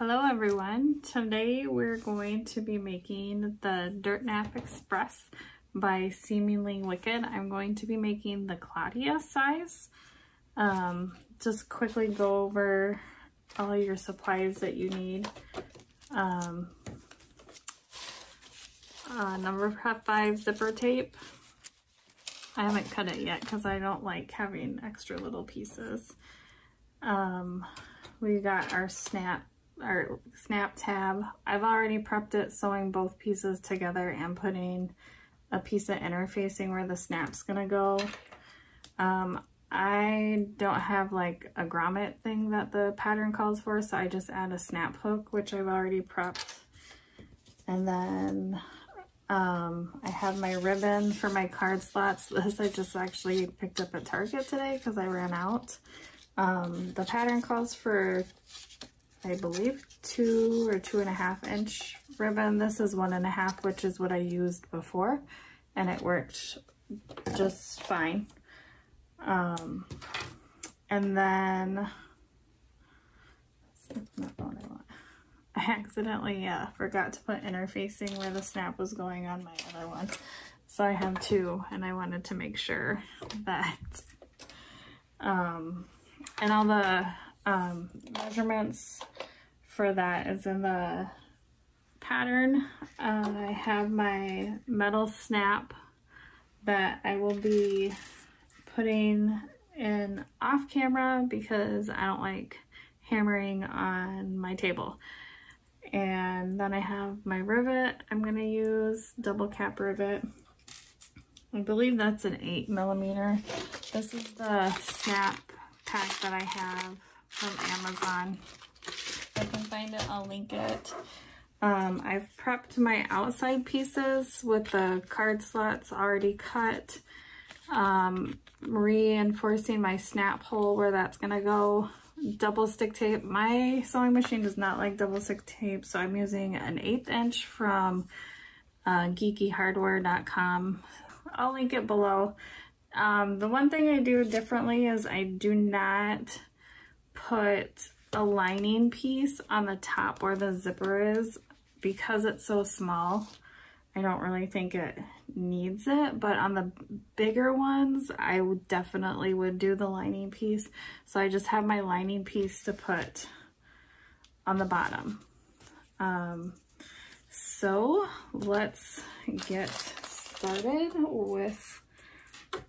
Hello everyone. Today we're going to be making the Dirt Nap Express by Seamingly Wicked. I'm going to be making the Claudia size. Um, just quickly go over all your supplies that you need. Um, uh, number five zipper tape. I haven't cut it yet because I don't like having extra little pieces. Um, we got our snap our snap tab. I've already prepped it sewing both pieces together and putting a piece of interfacing where the snap's gonna go. Um, I don't have like a grommet thing that the pattern calls for, so I just add a snap hook, which I've already prepped. And then um, I have my ribbon for my card slots. This I just actually picked up at Target today because I ran out. Um, the pattern calls for I believe two or two and a half inch ribbon. This is one and a half, which is what I used before, and it worked just fine. Um, and then, I accidentally uh, forgot to put interfacing where the snap was going on my other one. So I have two, and I wanted to make sure that, um, and all the um, measurements for that is in the pattern. Uh, I have my metal snap that I will be putting in off camera because I don't like hammering on my table. And then I have my rivet I'm going to use, double cap rivet. I believe that's an 8 millimeter. This is the snap pack that I have from Amazon. If I can find it, I'll link it. Um, I've prepped my outside pieces with the card slots already cut. Um, reinforcing my snap hole where that's gonna go. Double stick tape. My sewing machine does not like double stick tape, so I'm using an eighth inch from uh, geekyhardware.com. I'll link it below. Um, the one thing I do differently is I do not put a lining piece on the top where the zipper is because it's so small. I don't really think it needs it, but on the bigger ones, I would definitely would do the lining piece. So I just have my lining piece to put on the bottom. Um, so let's get started with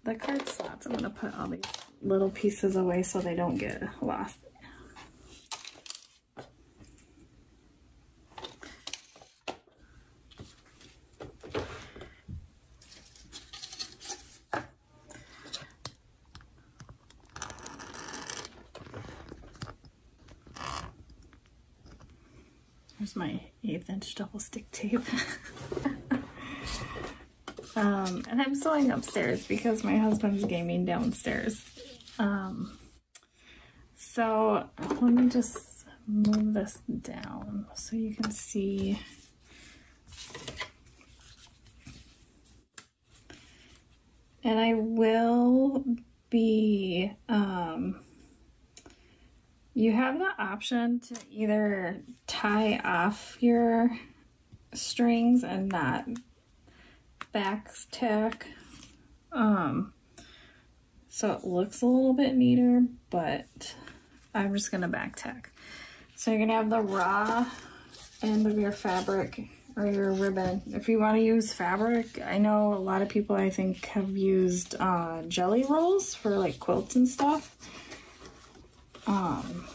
the card slots. I'm gonna put all these little pieces away so they don't get lost. Here's my eighth inch double stick tape. Um, and I'm sewing upstairs because my husband's gaming downstairs. Um, so let me just move this down so you can see. And I will be, um, you have the option to either tie off your strings and not back tack. Um, so it looks a little bit neater, but I'm just gonna back tack. So you're gonna have the raw end of your fabric or your ribbon. If you wanna use fabric, I know a lot of people I think have used uh, jelly rolls for like quilts and stuff. Um,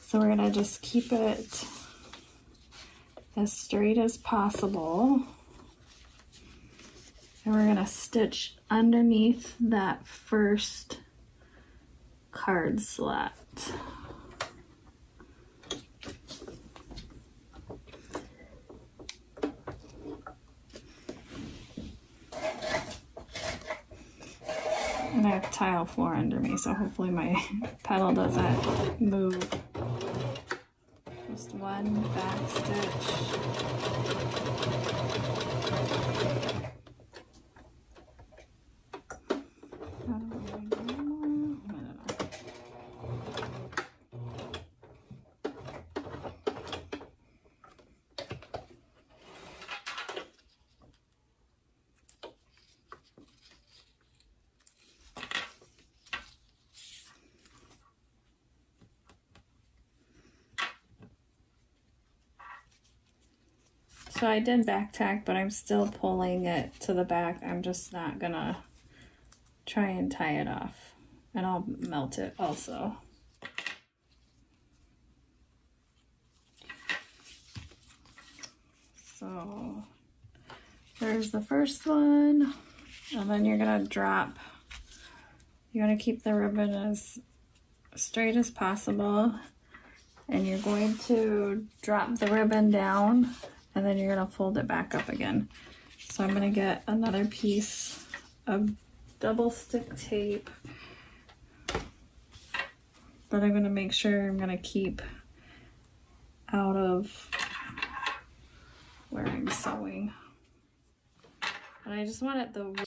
so we're gonna just keep it as straight as possible. And we're gonna stitch underneath that first card slot. And I have tile floor under me, so hopefully my pedal doesn't move. Just one back stitch. So I did back tack, but I'm still pulling it to the back. I'm just not gonna try and tie it off. And I'll melt it also. So there's the first one. And then you're gonna drop, you're gonna keep the ribbon as straight as possible. And you're going to drop the ribbon down and then you're gonna fold it back up again. So I'm gonna get another piece of double stick tape that I'm gonna make sure I'm gonna keep out of where I'm sewing. And I just want it the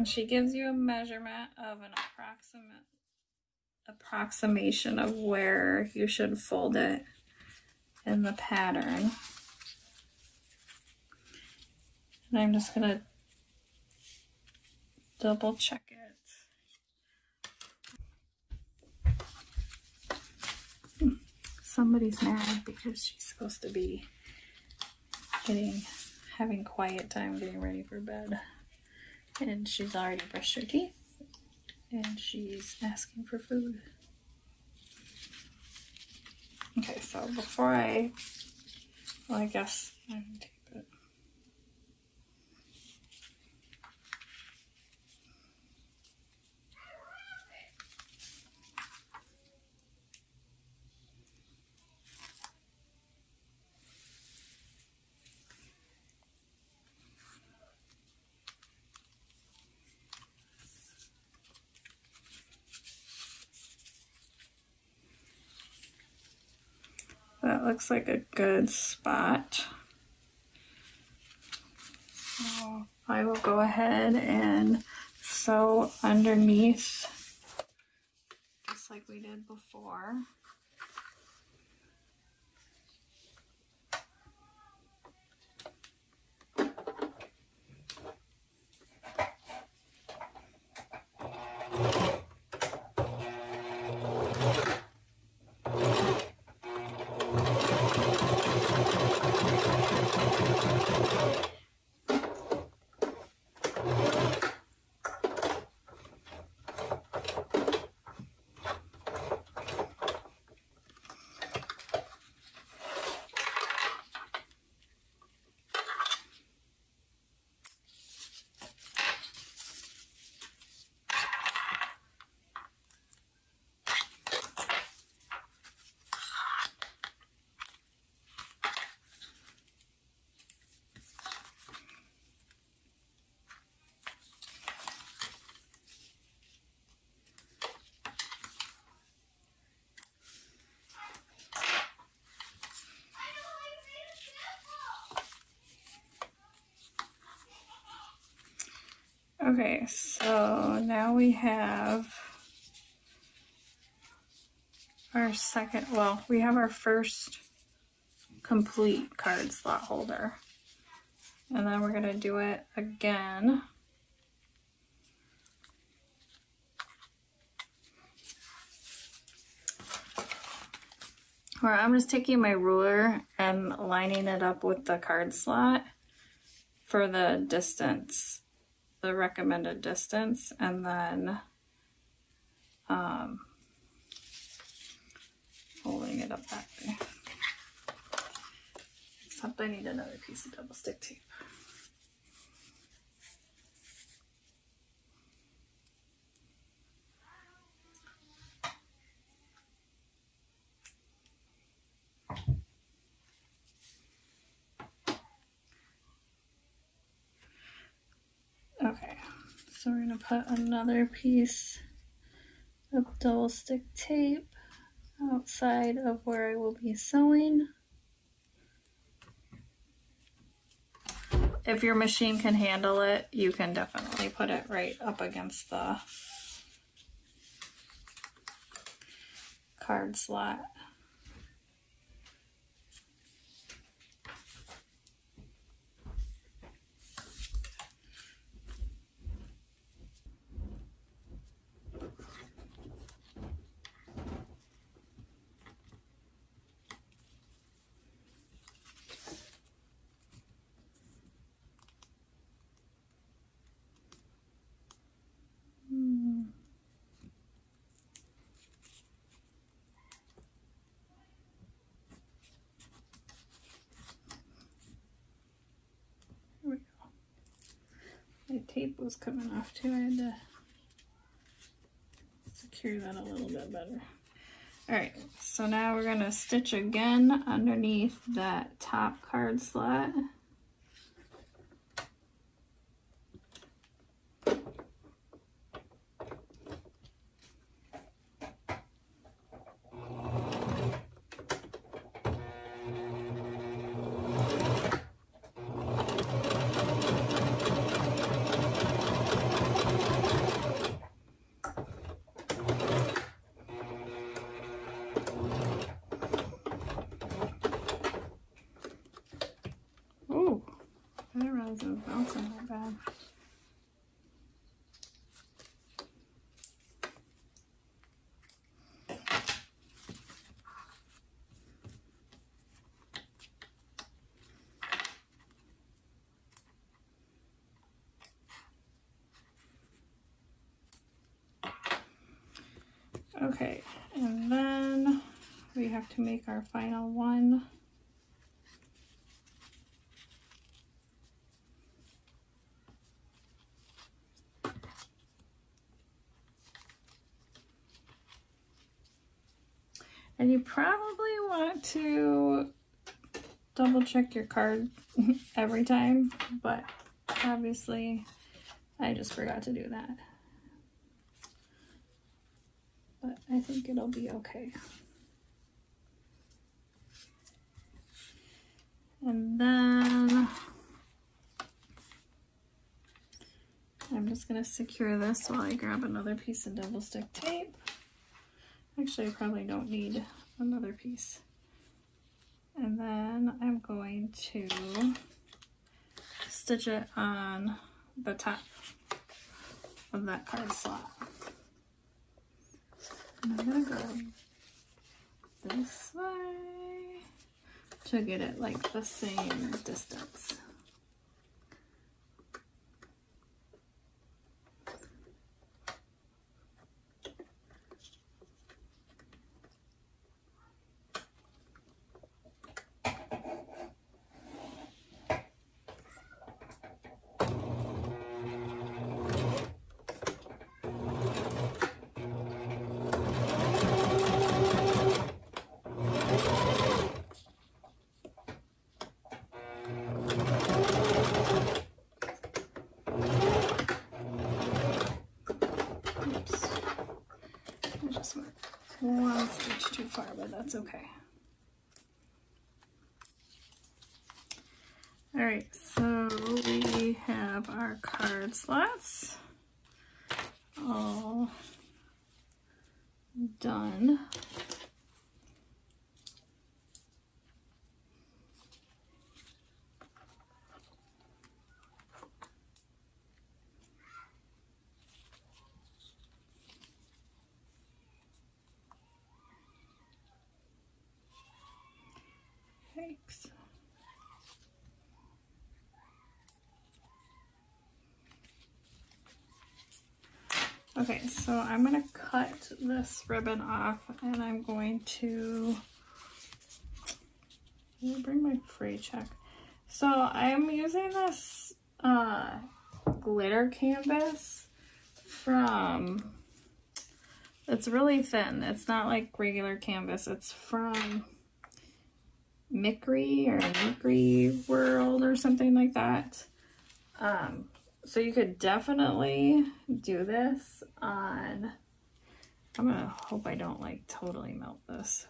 and she gives you a measurement of an approximate approximation of where you should fold it in the pattern. And I'm just gonna double check it. Somebody's mad because she's supposed to be getting having quiet time getting ready for bed. And she's already brushed her teeth and she's asking for food. Okay, so before I, well, I guess I That looks like a good spot. I will go ahead and sew underneath just like we did before. Okay, so now we have our second, well, we have our first complete card slot holder. And then we're going to do it again. Where I'm just taking my ruler and lining it up with the card slot for the distance the recommended distance and then um, holding it up that way. Except I need another piece of double stick tape. Okay, so we're gonna put another piece of double stick tape outside of where I will be sewing. If your machine can handle it, you can definitely put it right up against the card slot. tape was coming off too. I had to secure that a little bit better. All right, so now we're gonna stitch again underneath that top card slot. Okay, and then we have to make our final one. And you probably want to double check your card every time, but obviously I just forgot to do that. But I think it'll be okay. And then I'm just gonna secure this while I grab another piece of double stick tape. Actually, I probably don't need another piece. And then I'm going to stitch it on the top of that card slot. And I'm gonna go this way to get it like the same distance. one stitch too far, but that's okay. All right, so we have our card slots all done. Okay, so I'm going to cut this ribbon off and I'm going to bring my fray check. So I'm using this uh, glitter canvas from, it's really thin. It's not like regular canvas. It's from Mikri or Mikri World or something like that. Um, so you could definitely do this on, I'm gonna hope I don't like totally melt this.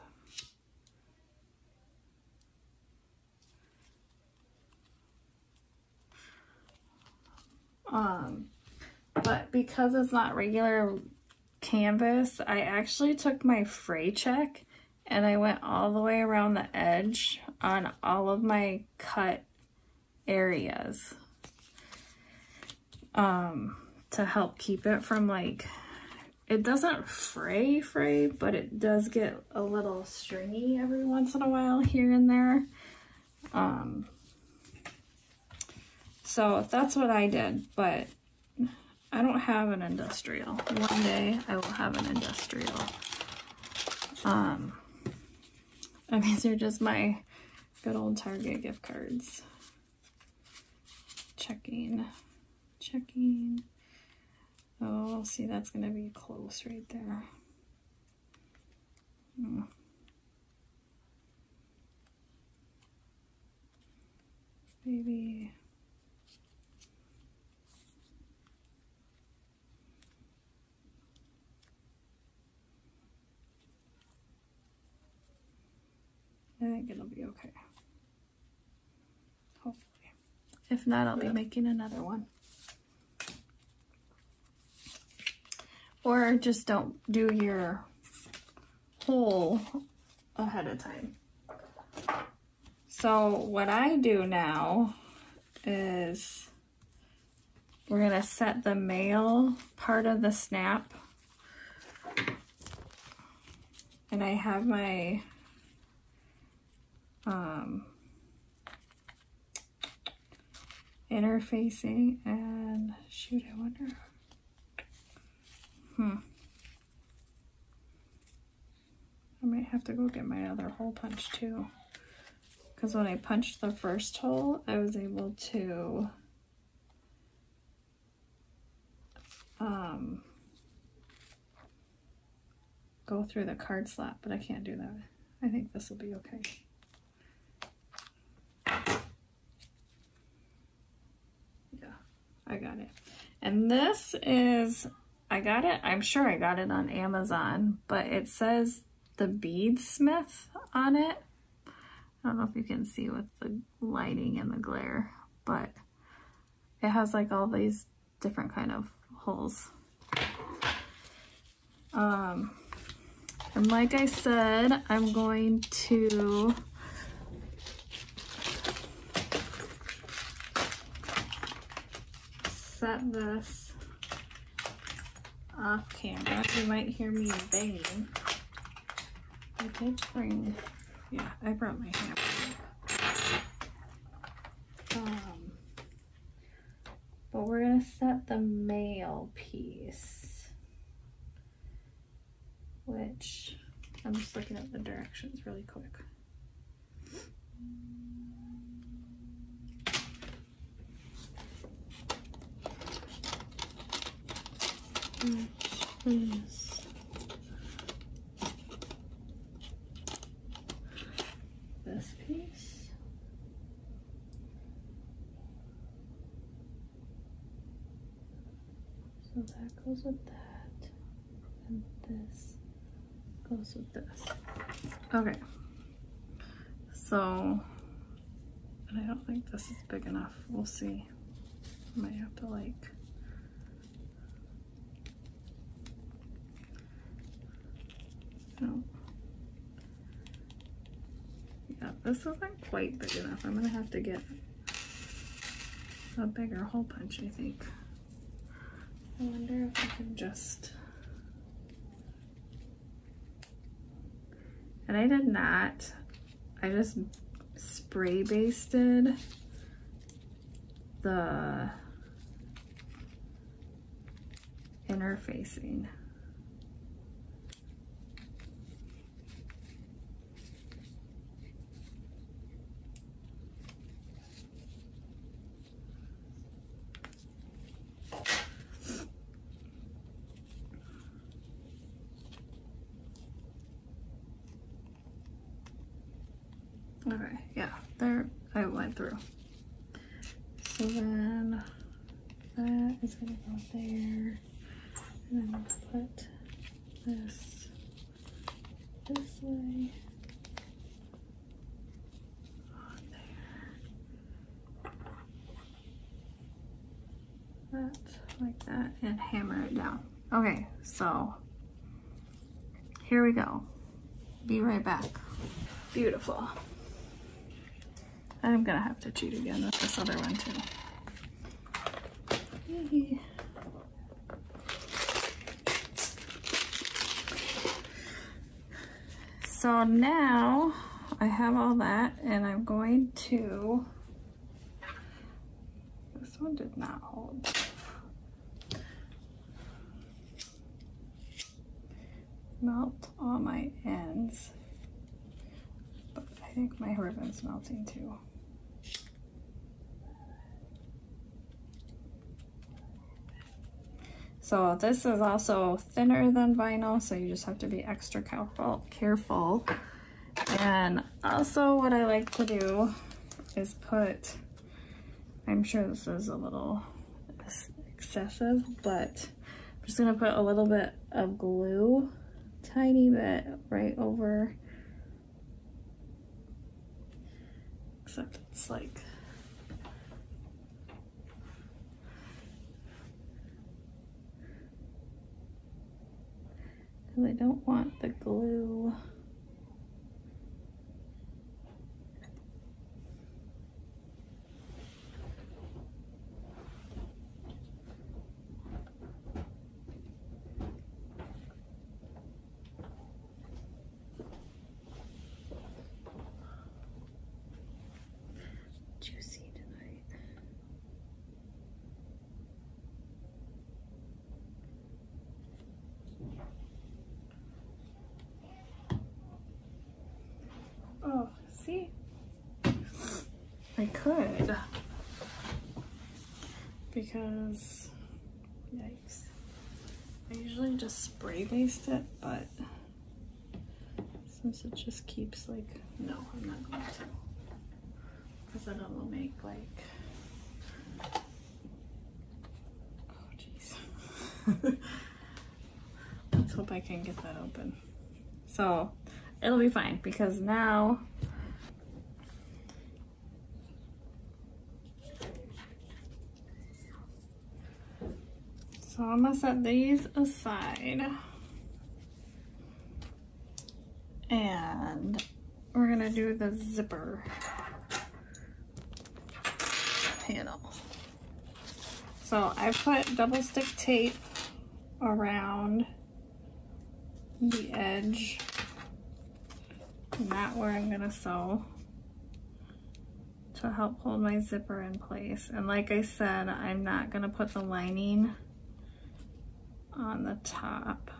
Um, but because it's not regular canvas, I actually took my fray check and I went all the way around the edge on all of my cut areas um, to help keep it from like, it doesn't fray fray, but it does get a little stringy every once in a while here and there. Um, so that's what I did, but I don't have an industrial. One day I will have an industrial. Um, and these are just my good old Target gift cards. Checking checking. Oh, see, that's going to be close right there. Hmm. Maybe. I think it'll be okay. Hopefully. If not, I'll be making another one. Or just don't do your hole ahead of time. So what I do now is we're to set the male part of the snap. And I have my um, interfacing and shoot, I wonder. Hmm. I might have to go get my other hole punch too. Because when I punched the first hole, I was able to um, go through the card slot, but I can't do that. I think this will be okay. Yeah, I got it. And this is, I got it, I'm sure I got it on Amazon, but it says the Beadsmith on it. I don't know if you can see with the lighting and the glare, but it has like all these different kind of holes. Um, and like I said, I'm going to set this off camera. You might hear me banging. I did bring, yeah, I brought my hammer. Um, but we're gonna set the male piece, which I'm just looking at the directions really quick. This piece. So that goes with that, and this goes with this. Okay, so, and I don't think this is big enough. We'll see. I might have to like No. Yeah, this isn't quite big enough. I'm gonna have to get a bigger hole punch, I think. I wonder if I can just... And I did not, I just spray basted the interfacing. Okay, yeah, there I went through. So then gonna go there. And then I'll put this this way on there. That like that and hammer it down. Okay, so here we go. Be right back. Beautiful. I'm gonna have to cheat again with this other one too. So now I have all that and I'm going to, this one did not hold. Melt all my ends, but I think my ribbon's melting too. So this is also thinner than vinyl, so you just have to be extra careful. careful. And also what I like to do is put, I'm sure this is a little excessive, but I'm just gonna put a little bit of glue, tiny bit right over, except it's like I don't want the glue could because yikes. I usually just spray baste it but since it just keeps like no I'm not going to. Because then it will make like oh jeez. Let's hope I can get that open. So it'll be fine because now So I'm gonna set these aside. And we're gonna do the zipper panel. So I put double stick tape around the edge, not where I'm gonna sew to help hold my zipper in place. And like I said, I'm not gonna put the lining on the top.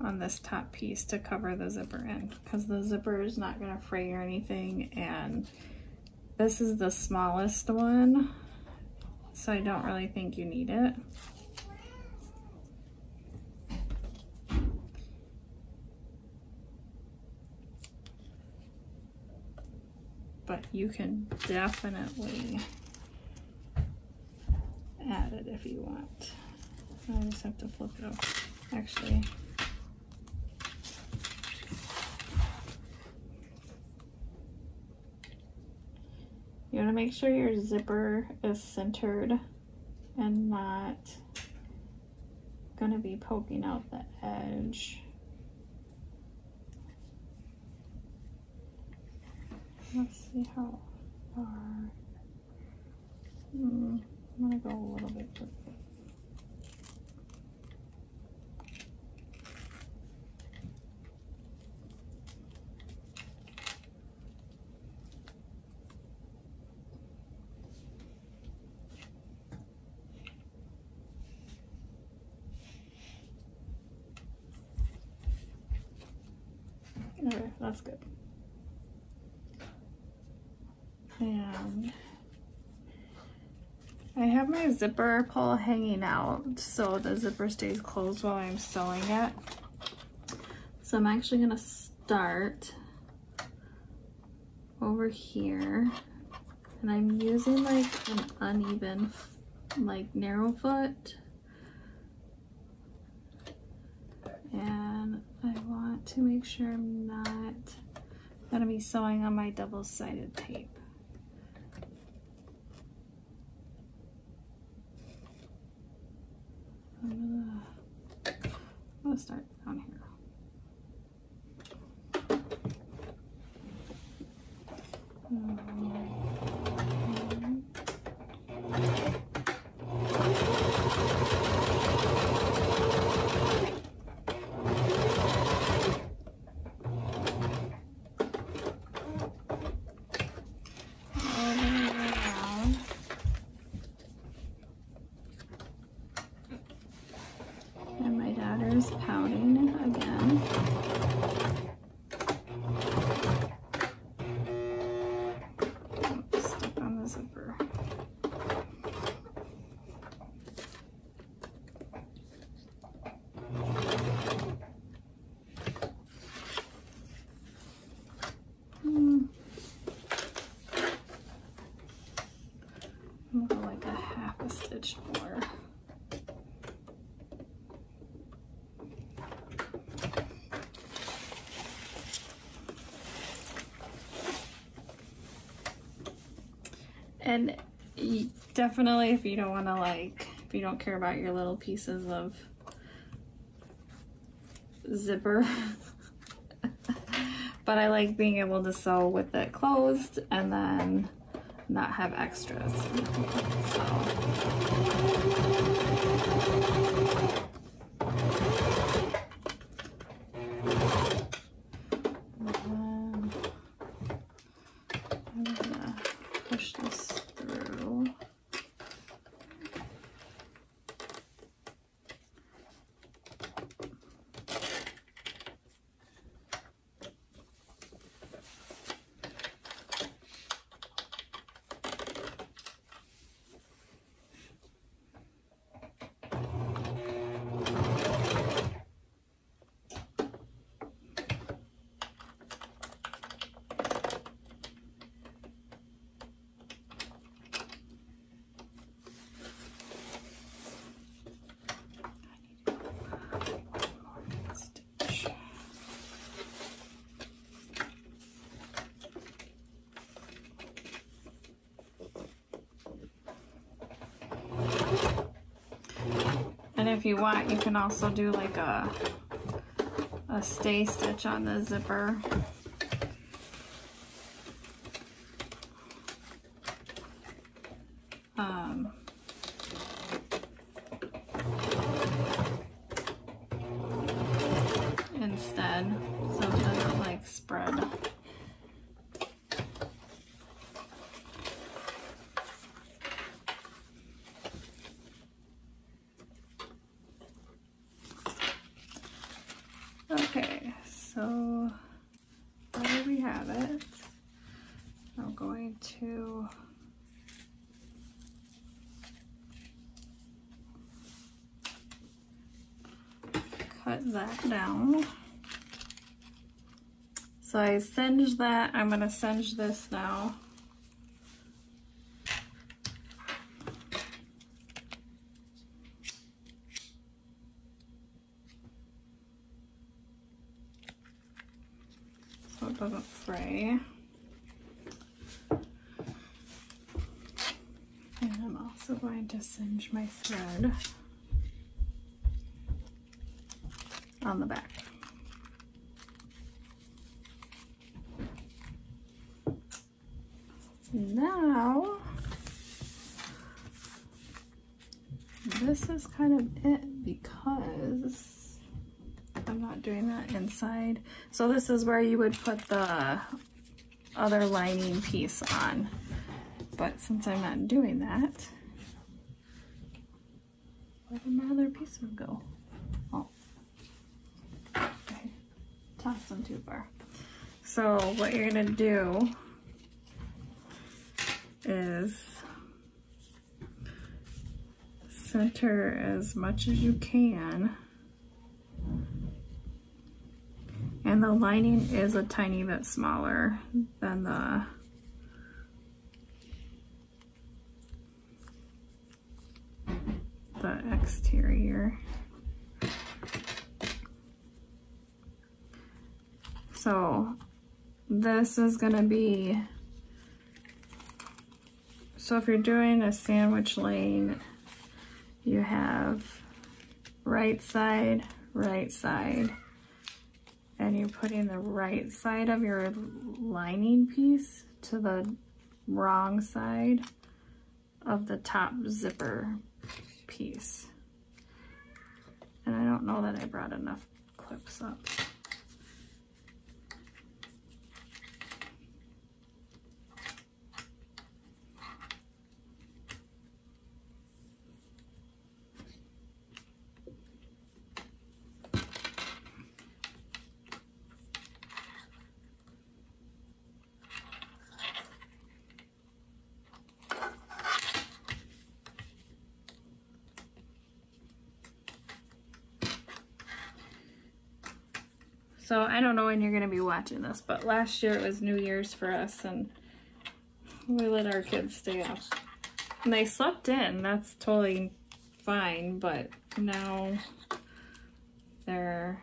on this top piece to cover the zipper in because the zipper is not going to fray or anything and this is the smallest one so I don't really think you need it. But you can definitely add it if you want. I just have to flip it over. Actually, you want to make sure your zipper is centered and not going to be poking out the edge. Let's see how far. Hmm, I'm gonna go a little bit further. Okay, that's good. And I have my zipper pull hanging out so the zipper stays closed while I'm sewing it. So I'm actually gonna start over here and I'm using like an uneven like narrow foot and I want to make sure I'm not gonna be sewing on my double-sided tape. Start on here. And definitely if you don't want to like, if you don't care about your little pieces of zipper. but I like being able to sew with it closed and then not have extras. So. And if you want, you can also do like a, a stay stitch on the zipper. Um, instead, so it doesn't like spread. Okay, so there we have it. I'm going to that down. So I singed that. I'm going to singe this now. So it doesn't fray. And I'm also going to singe my thread on the back. Now, this is kind of it because I'm not doing that inside. So this is where you would put the other lining piece on. But since I'm not doing that, where did my other pieces go? Oh, tossed them too far. So what you're gonna do is center as much as you can And the lining is a tiny bit smaller than the the exterior. So this is gonna be, so if you're doing a sandwich lane, you have right side, right side, and you're putting the right side of your lining piece to the wrong side of the top zipper piece. And I don't know that I brought enough clips up. So I don't know when you're going to be watching this, but last year it was New Year's for us and we let our kids stay up. And they slept in, that's totally fine, but now they're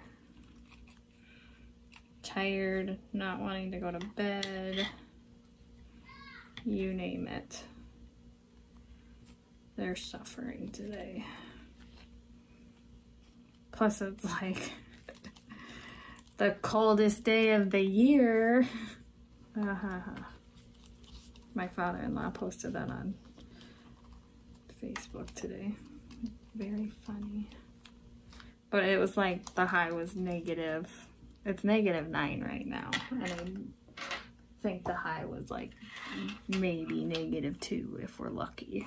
tired, not wanting to go to bed, you name it. they're suffering today. Plus, it's like the coldest day of the year. Uh-huh. My father-in-law posted that on Facebook today. Very funny. But it was like the high was negative. It's negative nine right now. And I think the high was like maybe negative two if we're lucky.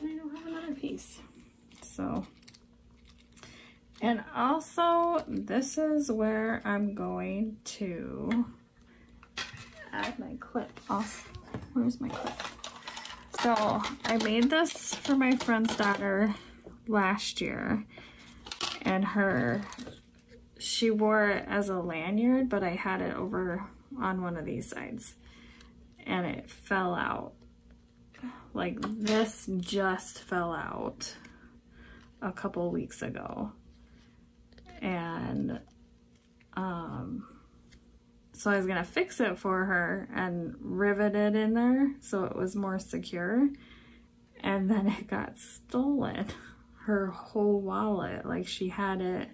And I don't have another piece. So, and also this is where I'm going to add my clip off. Where's my clip? So I made this for my friend's daughter last year and her, she wore it as a lanyard, but I had it over on one of these sides and it fell out. Like this just fell out a couple weeks ago. And um, so I was gonna fix it for her and rivet it in there so it was more secure. And then it got stolen. Her whole wallet, like she had it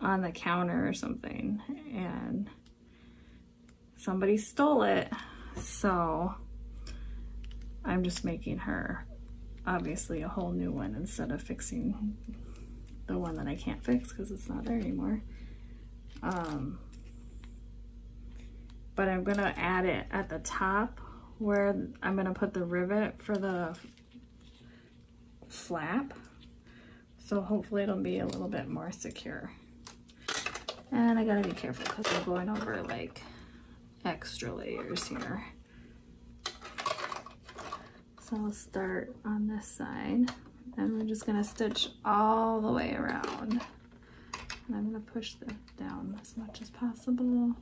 on the counter or something and somebody stole it. So I'm just making her obviously a whole new one instead of fixing the one that I can't fix because it's not there anymore. Um, but I'm gonna add it at the top where I'm gonna put the rivet for the flap. So hopefully it'll be a little bit more secure. And I gotta be careful because I'm going over like extra layers here. So I'll start on this side and we're just gonna stitch all the way around. And I'm gonna push this down as much as possible.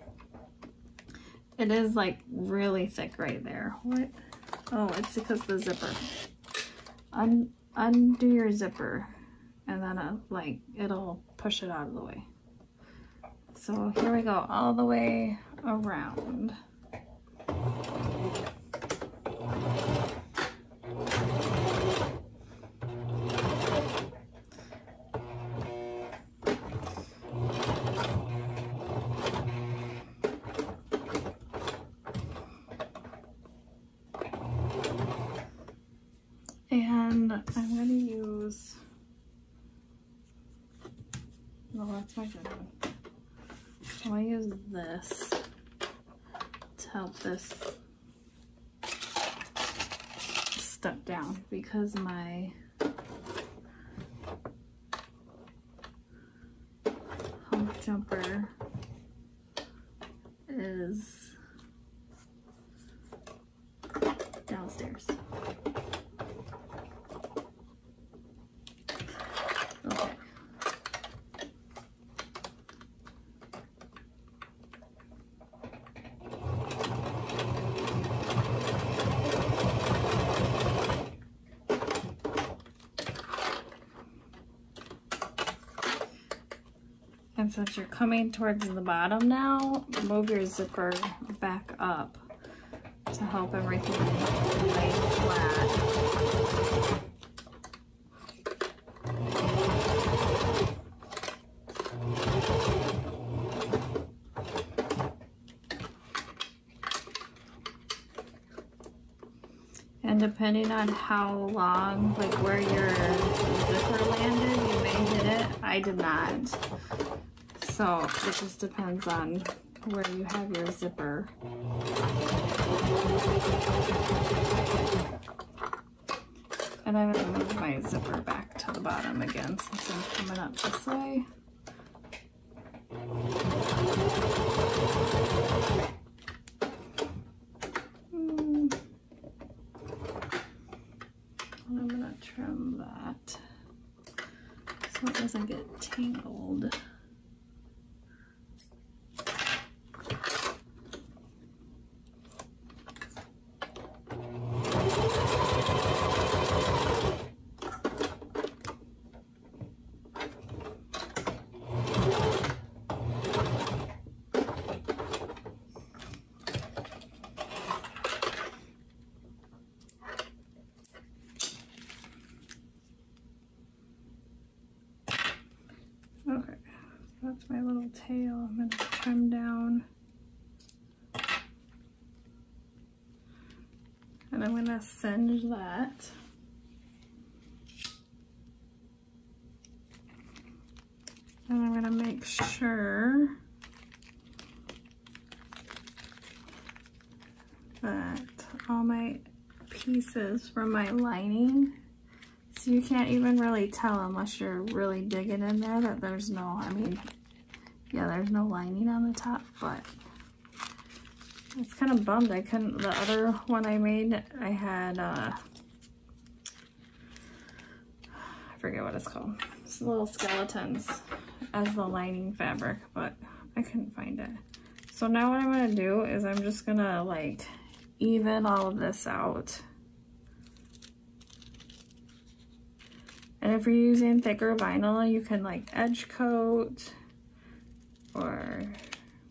It is like really thick right there. What? Oh, it's because the zipper. Un undo your zipper and then uh, like it'll push it out of the way. So here we go, all the way around. And I'm going to use, well, that's my. I'm to use this to help this stuck down because my hump jumper is downstairs. Okay. Since you're coming towards the bottom now, move your zipper back up to help everything lay flat. And depending on how long, like where your zipper landed, you may hit it. I did not. So it just depends on where you have your zipper. And I'm gonna move my zipper back to the bottom again since I'm coming up this way. My little tail. I'm gonna trim down. And I'm gonna singe that. And I'm gonna make sure that all my pieces from my lining so you can't even really tell unless you're really digging in there that there's no, I mean, yeah, there's no lining on the top, but it's kind of bummed. I couldn't, the other one I made, I had, uh, I forget what it's called. It's little skeletons as the lining fabric, but I couldn't find it. So now what I'm gonna do is I'm just gonna like even all of this out. And if you're using thicker vinyl, you can like edge coat or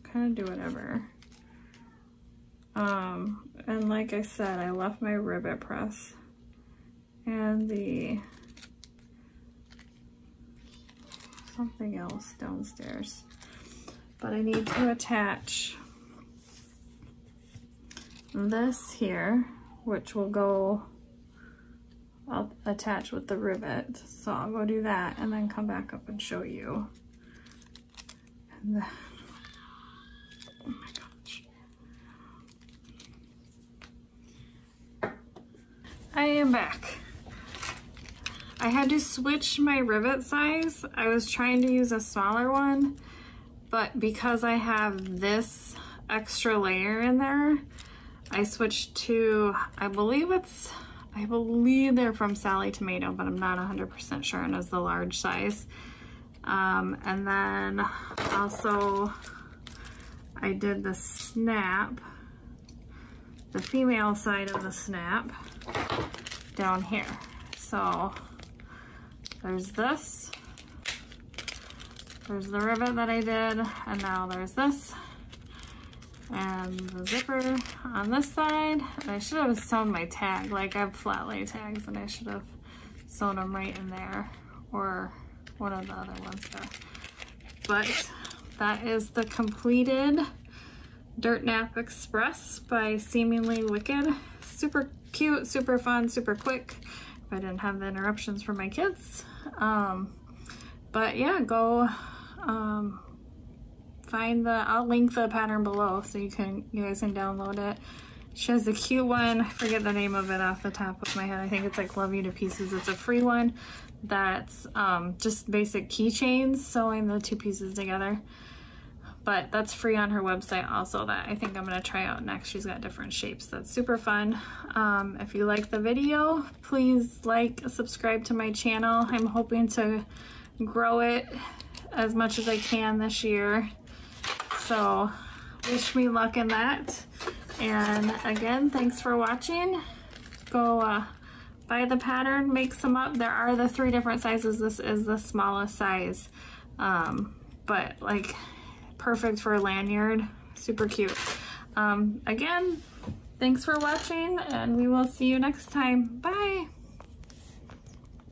kind of do whatever. Um, and like I said, I left my rivet press and the something else downstairs. But I need to attach this here, which will go I'll attach with the rivet. So I'll go do that and then come back up and show you. Gosh. I am back. I had to switch my rivet size. I was trying to use a smaller one, but because I have this extra layer in there, I switched to, I believe it's I believe they're from Sallie Tomato, but I'm not 100% sure, and it's the large size. Um, and then also I did the snap, the female side of the snap down here. So there's this, there's the rivet that I did, and now there's this and the zipper on this side. And I should have sewn my tag, like I have flat lay tags and I should have sewn them right in there or one of the other ones there. But that is the completed Dirt Nap Express by Seamingly Wicked. Super cute, super fun, super quick. If I didn't have the interruptions from my kids. Um, but yeah, go um, find the, I'll link the pattern below so you can, you guys can download it. She has a cute one, I forget the name of it off the top of my head. I think it's like Love You to Pieces. It's a free one that's um, just basic keychains, sewing the two pieces together. But that's free on her website also that I think I'm gonna try out next. She's got different shapes. That's super fun. Um, if you like the video, please like, subscribe to my channel. I'm hoping to grow it as much as I can this year. So wish me luck in that. And again, thanks for watching. Go uh, buy the pattern, makes them up. There are the three different sizes. This is the smallest size. Um, but like perfect for a lanyard. Super cute. Um, again, thanks for watching and we will see you next time. Bye.